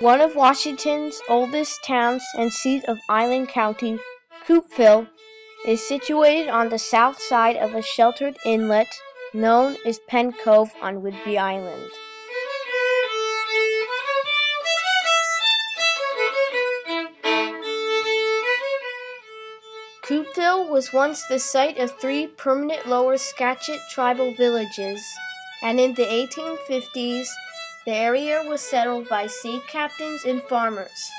One of Washington's oldest towns and seat of Island County, Coupeville, is situated on the south side of a sheltered inlet known as Penn Cove on Whidbey Island. Coupeville was once the site of three permanent Lower Skagit tribal villages, and in the 1850s, the area was settled by sea captains and farmers.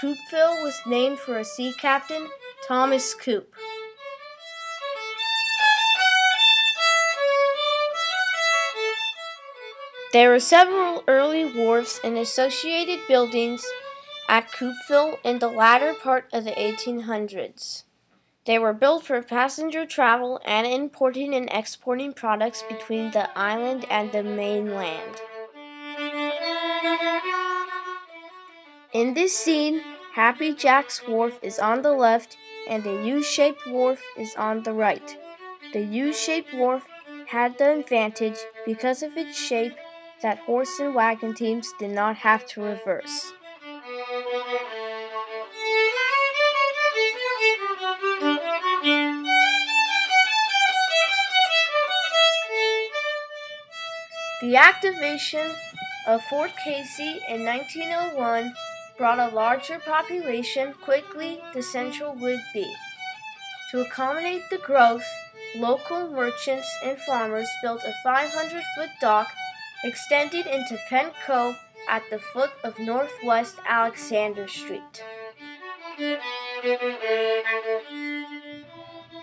Coupeville was named for a sea captain, Thomas Coupe. There are several early wharves and associated buildings at Coupeville in the latter part of the 1800s. They were built for passenger travel and importing and exporting products between the island and the mainland. In this scene, Happy Jack's wharf is on the left and the U-shaped wharf is on the right. The U-shaped wharf had the advantage because of its shape that horse and wagon teams did not have to reverse. The activation of Fort Casey in 1901 brought a larger population quickly to central Whidbey. To accommodate the growth, local merchants and farmers built a 500 foot dock extended into Penn Cove at the foot of Northwest Alexander Street.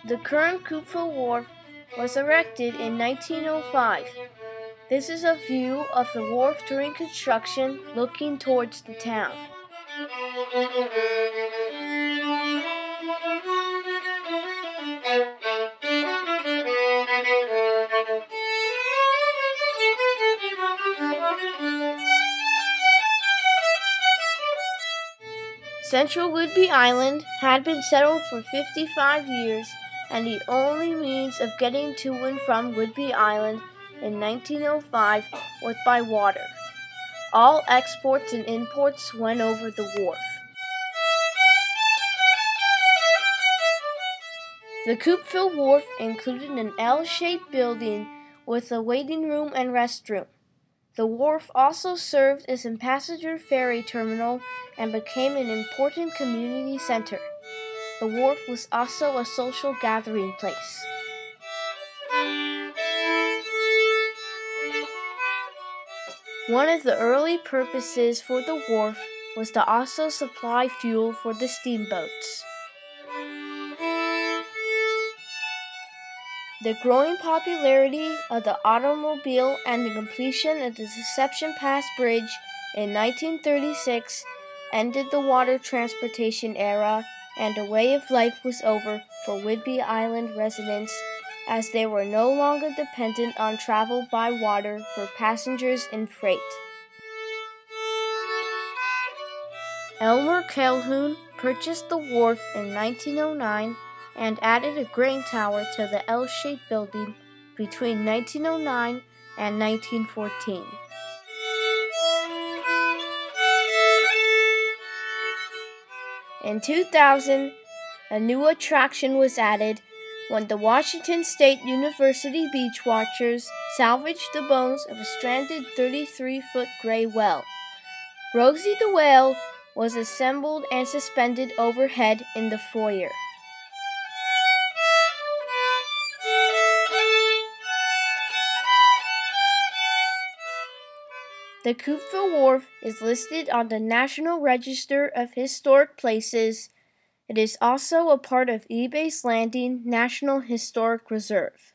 The current Coupeville Wharf was erected in 1905 this is a view of the wharf during construction looking towards the town. Central Whidbey Island had been settled for 55 years, and the only means of getting to and from Whidbey Island in 1905 was by water. All exports and imports went over the wharf. The Coupeville Wharf included an L-shaped building with a waiting room and restroom. The wharf also served as a passenger ferry terminal and became an important community center. The wharf was also a social gathering place. One of the early purposes for the wharf was to also supply fuel for the steamboats. The growing popularity of the automobile and the completion of the Deception Pass Bridge in 1936 ended the water transportation era and a way of life was over for Whidbey Island residents as they were no longer dependent on travel by water for passengers and freight. Elmer Calhoun purchased the wharf in 1909 and added a grain tower to the L shaped building between 1909 and 1914. In 2000, a new attraction was added when the Washington State University beach watchers salvaged the bones of a stranded 33 foot gray whale. Rosie the whale was assembled and suspended overhead in the foyer. The Coupeville Wharf is listed on the National Register of Historic Places it is also a part of Ebey's Landing National Historic Reserve.